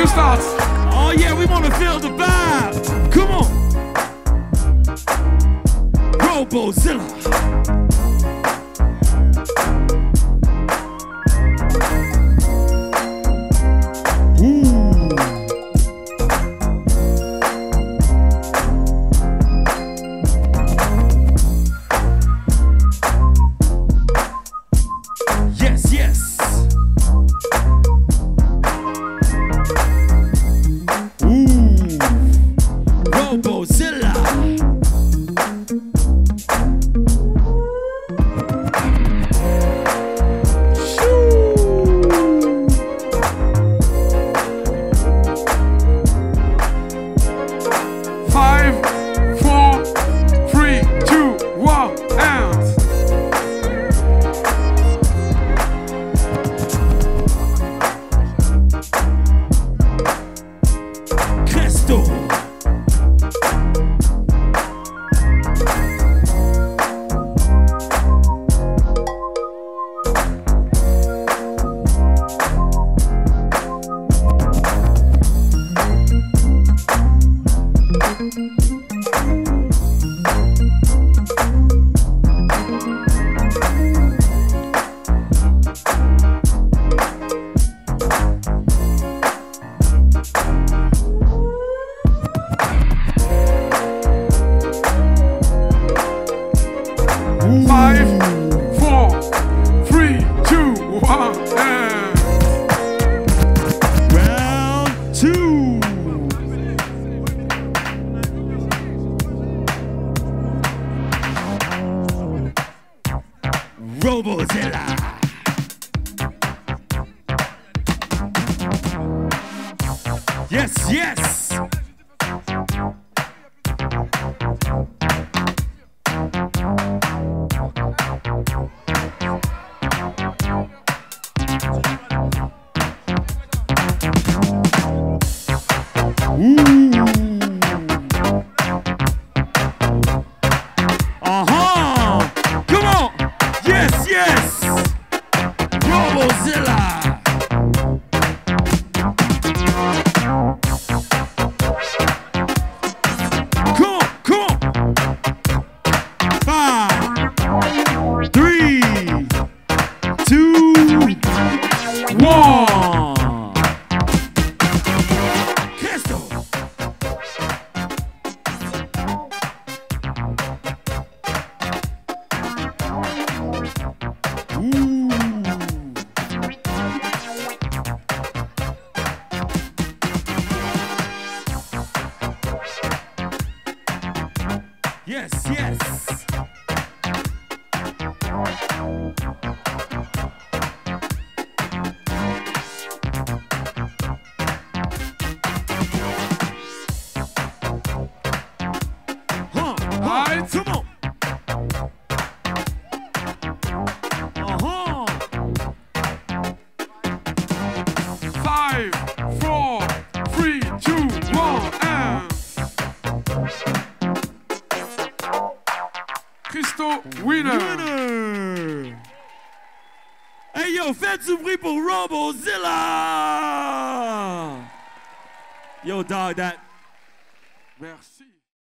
you start. Oh yeah, we wanna feel the vibe. Come on. Robozilla. Robozilla. Yes, yes. Uh-huh. Yes, yes. Huh, Right. come on. Creesto winner. Winner. Hey yo, faites du bruit pour Robozilla! Yo, dog, that Merci.